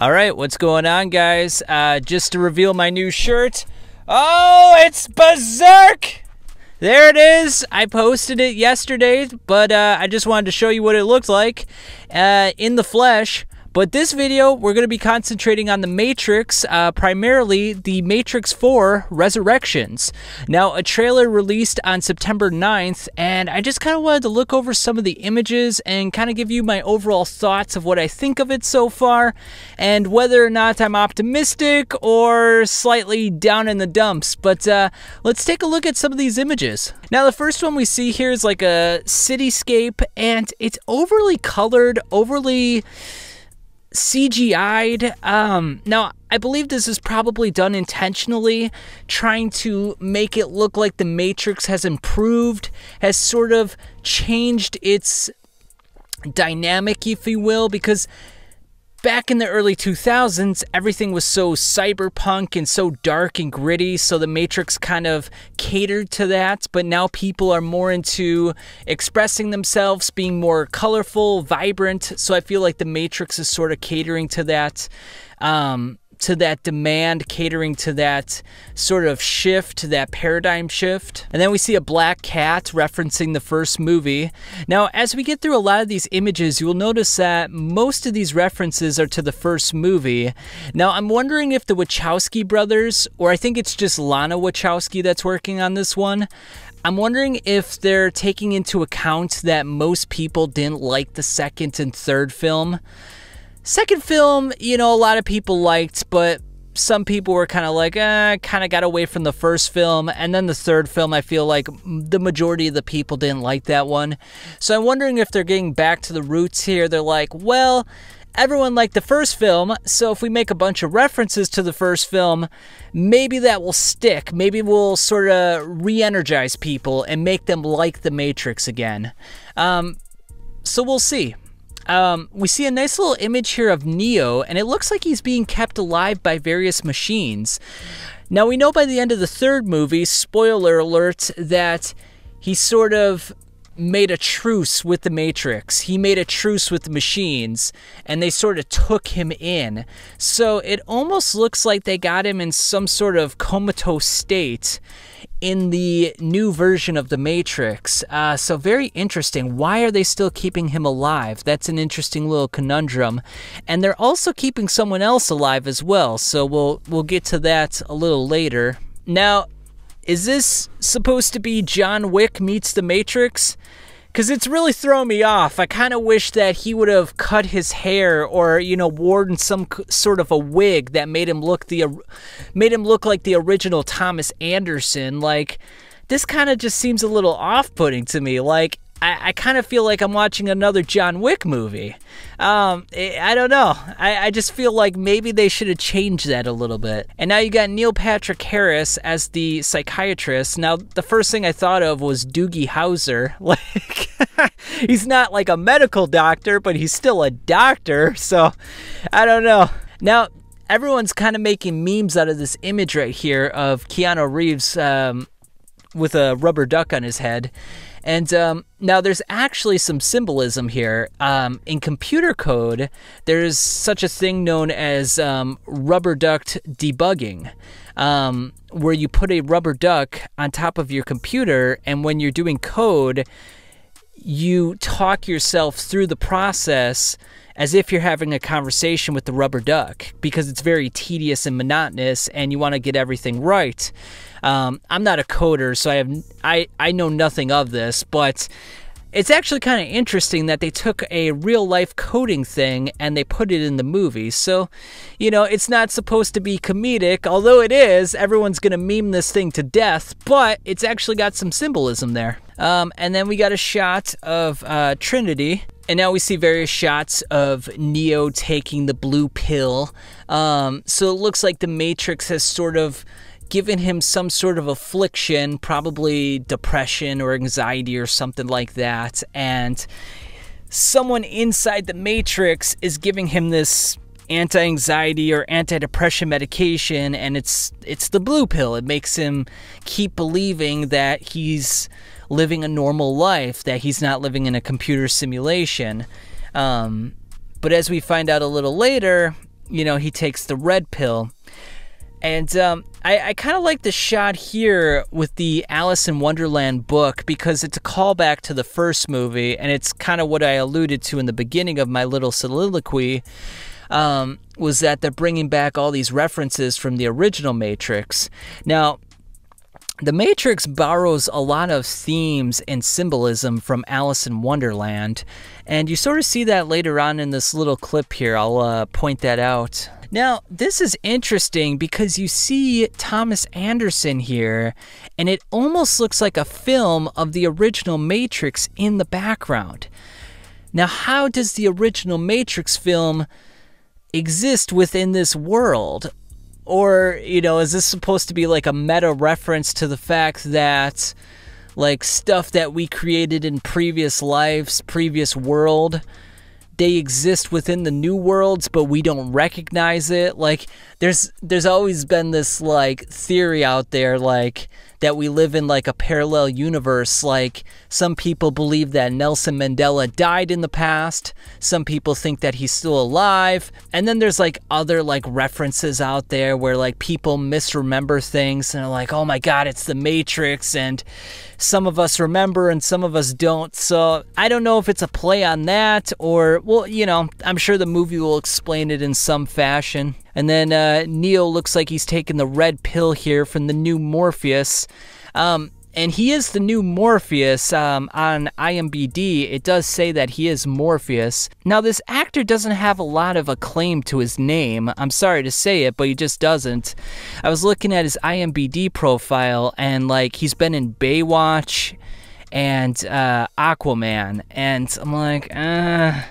All right, what's going on, guys? Uh, just to reveal my new shirt. Oh, it's Berserk! There it is. I posted it yesterday, but uh, I just wanted to show you what it looked like uh, in the flesh. But this video, we're going to be concentrating on the Matrix, uh, primarily the Matrix 4 Resurrections. Now, a trailer released on September 9th, and I just kind of wanted to look over some of the images and kind of give you my overall thoughts of what I think of it so far, and whether or not I'm optimistic or slightly down in the dumps. But uh, let's take a look at some of these images. Now, the first one we see here is like a cityscape, and it's overly colored, overly CGI'd. Um, now, I believe this is probably done intentionally, trying to make it look like the Matrix has improved, has sort of changed its dynamic, if you will, because back in the early 2000s, everything was so cyberpunk and so dark and gritty, so the Matrix kind of catered to that. But now people are more into expressing themselves, being more colorful, vibrant. So I feel like the Matrix is sort of catering to that. Um, to that demand, catering to that sort of shift, to that paradigm shift. And then we see a black cat referencing the first movie. Now, as we get through a lot of these images, you will notice that most of these references are to the first movie. Now, I'm wondering if the Wachowski brothers, or I think it's just Lana Wachowski that's working on this one, I'm wondering if they're taking into account that most people didn't like the second and third film. Second film, you know, a lot of people liked, but some people were kind of like, eh, kind of got away from the first film. And then the third film, I feel like the majority of the people didn't like that one. So I'm wondering if they're getting back to the roots here. They're like, well, everyone liked the first film, so if we make a bunch of references to the first film, maybe that will stick. Maybe we'll sort of re energize people and make them like The Matrix again. Um, so we'll see. Um, we see a nice little image here of Neo, and it looks like he's being kept alive by various machines. Now, we know by the end of the third movie, spoiler alert, that he sort of made a truce with the Matrix. He made a truce with the machines, and they sort of took him in. So it almost looks like they got him in some sort of comatose state in the new version of the Matrix. Uh, so very interesting. Why are they still keeping him alive? That's an interesting little conundrum. And they're also keeping someone else alive as well. So we'll we'll get to that a little later. Now, is this supposed to be John Wick meets the Matrix? Because it's really thrown me off. I kind of wish that he would have cut his hair or, you know, worn some sort of a wig that made him look the made him look like the original Thomas Anderson. Like, this kind of just seems a little off-putting to me. Like, I, I kind of feel like I'm watching another John Wick movie. Um, I don't know. I, I just feel like maybe they should have changed that a little bit. And now you got Neil Patrick Harris as the psychiatrist. Now, the first thing I thought of was Doogie Howser. Like, he's not like a medical doctor, but he's still a doctor. So, I don't know. Now, everyone's kind of making memes out of this image right here of Keanu Reeves um, with a rubber duck on his head. And um, now there's actually some symbolism here. Um, in computer code, there's such a thing known as um, rubber duck debugging, um, where you put a rubber duck on top of your computer, and when you're doing code, you talk yourself through the process as if you're having a conversation with the rubber duck because it's very tedious and monotonous and you want to get everything right. Um, I'm not a coder, so I have I, I know nothing of this, but it's actually kind of interesting that they took a real life coding thing and they put it in the movie. So, you know, it's not supposed to be comedic, although it is. Everyone's going to meme this thing to death, but it's actually got some symbolism there. Um, and then we got a shot of uh, Trinity. And now we see various shots of Neo taking the blue pill. Um, so it looks like the Matrix has sort of given him some sort of affliction, probably depression or anxiety or something like that. And someone inside the Matrix is giving him this anti-anxiety or anti-depression medication and it's it's the blue pill it makes him keep believing that he's living a normal life that he's not living in a computer simulation um, but as we find out a little later you know, he takes the red pill. And um, I, I kind of like the shot here with the Alice in Wonderland book because it's a callback to the first movie, and it's kind of what I alluded to in the beginning of my little soliloquy. Um, was that they're bringing back all these references from the original Matrix. Now, the Matrix borrows a lot of themes and symbolism from Alice in Wonderland, and you sort of see that later on in this little clip here. I'll uh, point that out. Now, this is interesting because you see Thomas Anderson here, and it almost looks like a film of the original Matrix in the background. Now, how does the original Matrix film exist within this world? Or, you know, is this supposed to be like a meta reference to the fact that, like, stuff that we created in previous lives, previous world, they exist within the new worlds but we don't recognize it? Like there's there's always been this like theory out there like that we live in like a parallel universe. Like some people believe that Nelson Mandela died in the past. Some people think that he's still alive. And then there's like other like references out there where like people misremember things and are like, oh my God, it's the Matrix. And some of us remember and some of us don't. So I don't know if it's a play on that or, well, you know, I'm sure the movie will explain it in some fashion. And then uh, Neo looks like he's taking the red pill here from the new Morpheus. Um, and he is the new Morpheus um, on IMDb. It does say that he is Morpheus. Now, this actor doesn't have a lot of acclaim to his name. I'm sorry to say it, but he just doesn't. I was looking at his IMDb profile, and like he's been in Baywatch and uh, Aquaman, and I'm like, uh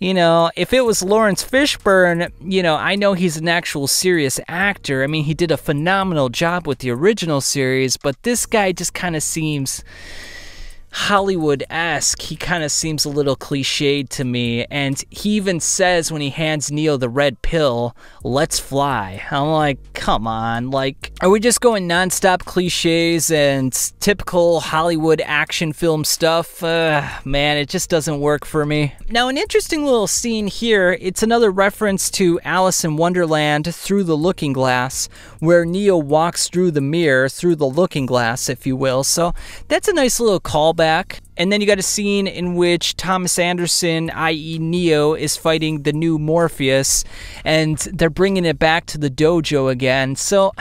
you know, if it was Laurence Fishburne, you know, I know he's an actual serious actor. I mean, he did a phenomenal job with the original series, but this guy just kind of seems Hollywood esque. He kind of seems a little cliched to me. And he even says when he hands Neo the red pill, let's fly. I'm like, come on. Like, are we just going nonstop cliches and typical Hollywood action film stuff? Uh, man, it just doesn't work for me. Now, an interesting little scene here. It's another reference to Alice in Wonderland through the looking glass, where Neo walks through the mirror, through the looking glass, if you will. So that's a nice little call callback. And then you got a scene in which Thomas Anderson, i.e., Neo, is fighting the new Morpheus, and they're bringing it back to the dojo again. So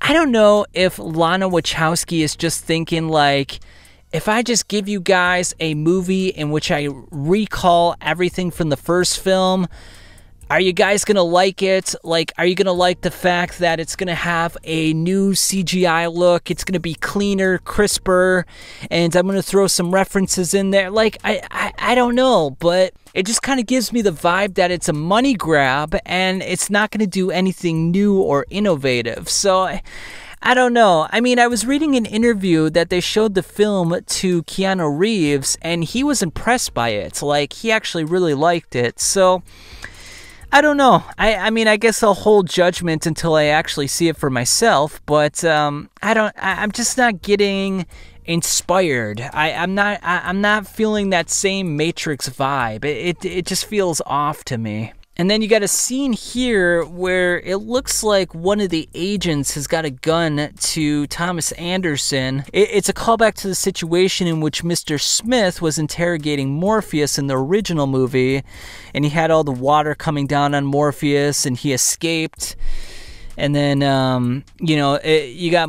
I don't know if Lana Wachowski is just thinking, like, if I just give you guys a movie in which I recall everything from the first film, are you guys going to like it? Like, are you going to like the fact that it's going to have a new CGI look? It's going to be cleaner, crisper, and I'm going to throw some references in there. Like, I, I, I don't know, but it just kind of gives me the vibe that it's a money grab and it's not going to do anything new or innovative. So, I, I don't know. I mean, I was reading an interview that they showed the film to Keanu Reeves, and he was impressed by it. Like, he actually really liked it. So, I don't know. I, I mean, I guess I'll hold judgment until I actually see it for myself. But um, I don't. I, I'm just not getting inspired. I, I'm not. I, am not feeling that same Matrix vibe. It, it it just feels off to me. And then you got a scene here where it looks like one of the agents has got a gun to Thomas Anderson. it's a callback to the situation in which Mr. Smith was interrogating Morpheus in the original movie, and he had all the water coming down on Morpheus, and he escaped. And then, um, you know, it, you got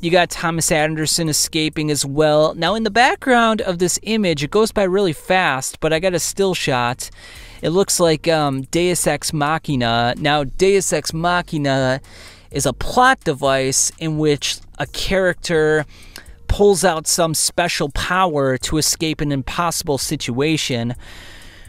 you got Thomas Anderson escaping as well. Now, in the background of this image, it goes by really fast, but I got a still shot it looks like um, Deus Ex Machina. Now, Deus Ex Machina is a plot device in which a character pulls out some special power to escape an impossible situation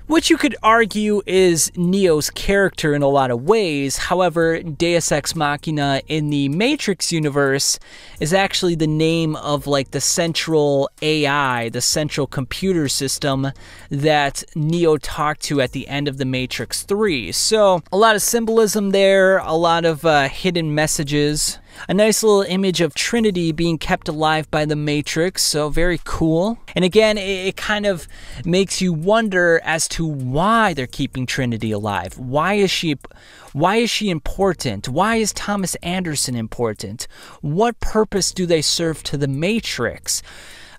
which you could argue is Neo's character in a lot of ways. However, Deus Ex Machina in the Matrix universe is actually the name of like the central AI, the central computer system that Neo talked to at the end of the Matrix 3. So, a lot of symbolism there, a lot of uh, hidden messages. A nice little image of Trinity being kept alive by the Matrix, so very cool. And again, it, it kind of makes you wonder as to why they're keeping Trinity alive. Why is she why is she important? Why is Thomas Anderson important? What purpose do they serve to the Matrix?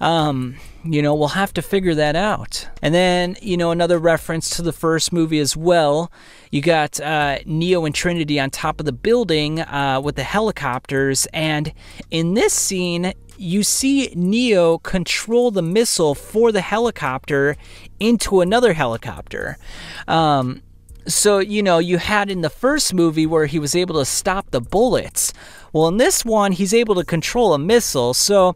Um, you know, we'll have to figure that out. And then, you know, another reference to the first movie as well. You got uh, Neo and Trinity on top of the building uh, with the helicopters. And in this scene, you see Neo control the missile for the helicopter into another helicopter. Um, so, you know, you had in the first movie where he was able to stop the bullets. Well, in this one, he's able to control a missile. So,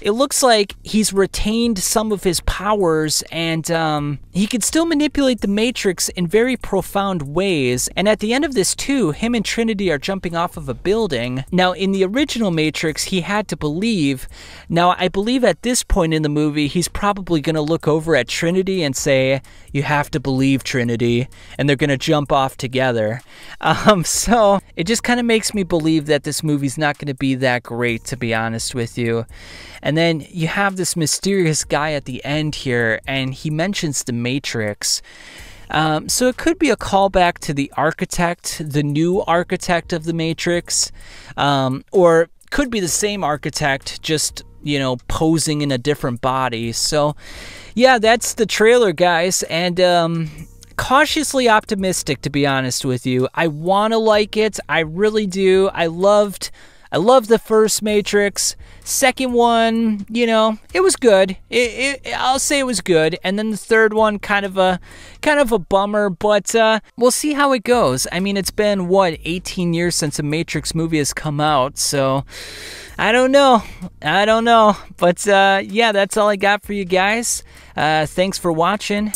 it looks like he's retained some of his powers and um, he can still manipulate the Matrix in very profound ways. And at the end of this, too, him and Trinity are jumping off of a building. Now, in the original Matrix, he had to believe. Now, I believe at this point in the movie, he's probably going to look over at Trinity and say, You have to believe, Trinity. And they're going to jump off together. Um, so it just kind of makes me believe that this movie's not going to be that great, to be honest with you. And then you have this mysterious guy at the end here, and he mentions the Matrix. Um, so it could be a callback to the architect, the new architect of the Matrix, um, or could be the same architect, just you know, posing in a different body. So, yeah, that's the trailer, guys, and um, cautiously optimistic to be honest with you. I want to like it. I really do. I loved I love the first Matrix. Second one, you know, it was good. It, it, I'll say it was good. And then the third one, kind of a, kind of a bummer. But uh, we'll see how it goes. I mean, it's been what 18 years since a Matrix movie has come out, so I don't know. I don't know. But uh, yeah, that's all I got for you guys. Uh, thanks for watching.